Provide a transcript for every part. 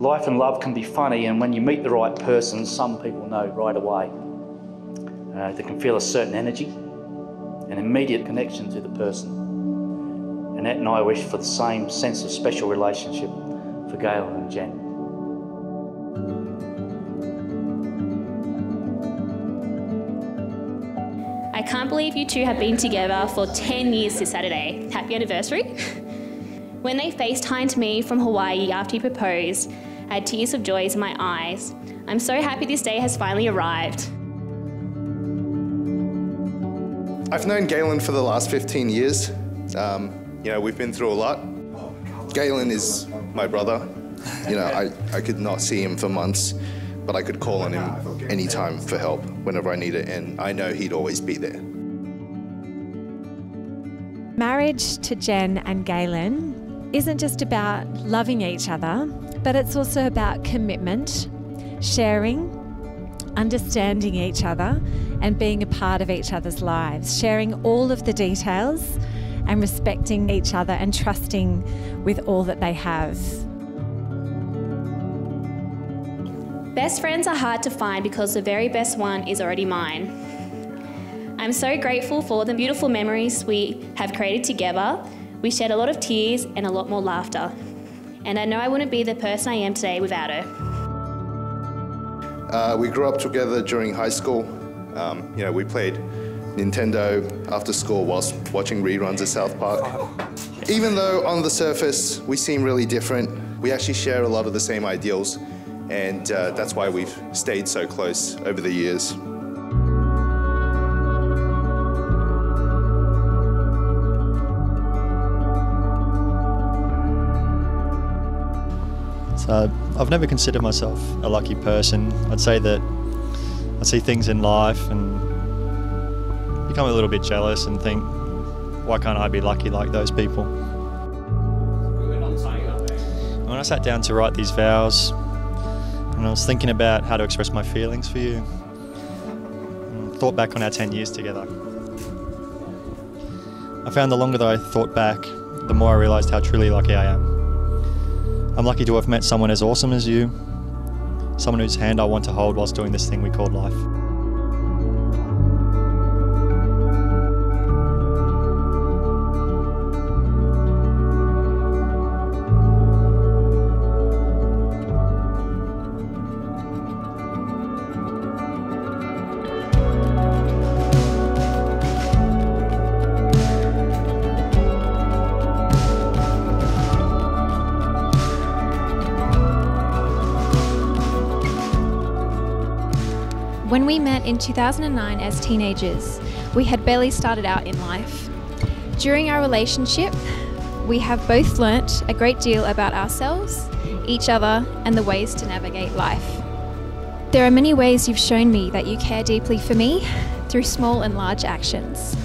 Life and love can be funny, and when you meet the right person, some people know right away. Uh, they can feel a certain energy, an immediate connection to the person. And Annette and I wish for the same sense of special relationship for Gail and Jen. I can't believe you two have been together for 10 years this Saturday. Happy anniversary. when they FaceTimed me from Hawaii after he proposed, I had tears of joy in my eyes. I'm so happy this day has finally arrived. I've known Galen for the last 15 years. Um, you know, we've been through a lot. Galen is my brother. You know, I, I could not see him for months but I could call on him anytime for help whenever I need it, and I know he'd always be there. Marriage to Jen and Galen isn't just about loving each other, but it's also about commitment, sharing, understanding each other, and being a part of each other's lives, sharing all of the details and respecting each other and trusting with all that they have. Best friends are hard to find because the very best one is already mine. I'm so grateful for the beautiful memories we have created together. We shed a lot of tears and a lot more laughter. And I know I wouldn't be the person I am today without her. Uh, we grew up together during high school. Um, you know, we played Nintendo after school whilst watching reruns of South Park. Even though on the surface we seem really different, we actually share a lot of the same ideals and uh, that's why we've stayed so close over the years. So I've never considered myself a lucky person. I'd say that I see things in life and become a little bit jealous and think, why can't I be lucky like those people? When I sat down to write these vows, and I was thinking about how to express my feelings for you. And thought back on our 10 years together. I found the longer that I thought back, the more I realised how truly lucky I am. I'm lucky to have met someone as awesome as you, someone whose hand I want to hold whilst doing this thing we call life. When we met in 2009 as teenagers, we had barely started out in life. During our relationship, we have both learnt a great deal about ourselves, each other, and the ways to navigate life. There are many ways you've shown me that you care deeply for me through small and large actions.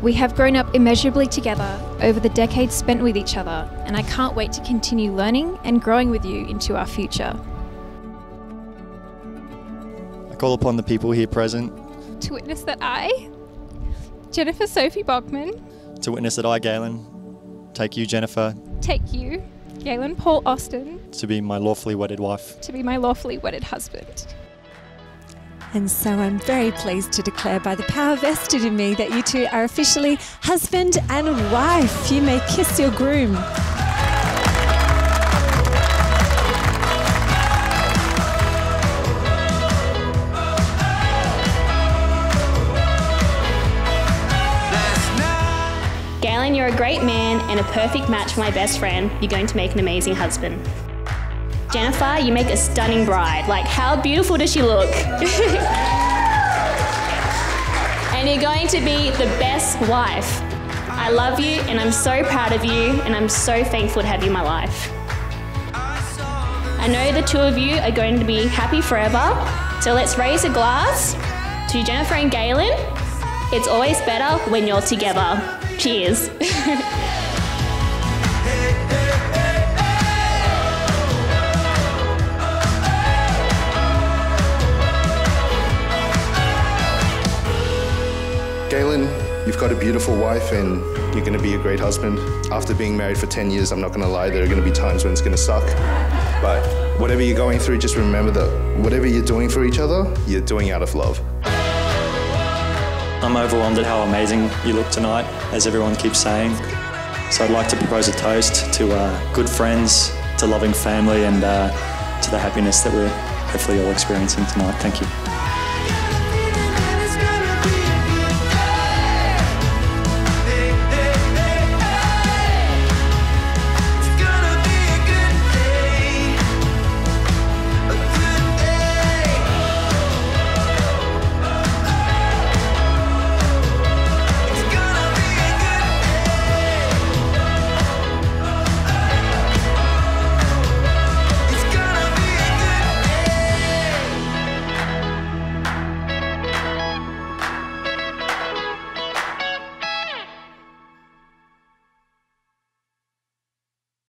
We have grown up immeasurably together over the decades spent with each other, and I can't wait to continue learning and growing with you into our future. Call upon the people here present to witness that I, Jennifer Sophie Bogman, to witness that I, Galen, take you, Jennifer, take you, Galen Paul Austin, to be my lawfully wedded wife, to be my lawfully wedded husband. And so I'm very pleased to declare by the power vested in me that you two are officially husband and wife. You may kiss your groom. You're a great man and a perfect match for my best friend. You're going to make an amazing husband. Jennifer, you make a stunning bride. Like, how beautiful does she look? and you're going to be the best wife. I love you and I'm so proud of you and I'm so thankful to have you in my life. I know the two of you are going to be happy forever, so let's raise a glass to Jennifer and Galen. It's always better when you're together. Cheers. Galen, you've got a beautiful wife and you're going to be a great husband. After being married for 10 years, I'm not going to lie, there are going to be times when it's going to suck. But whatever you're going through, just remember that whatever you're doing for each other, you're doing out of love. I'm overwhelmed at how amazing you look tonight, as everyone keeps saying. So I'd like to propose a toast to uh, good friends, to loving family, and uh, to the happiness that we're hopefully all experiencing tonight. Thank you.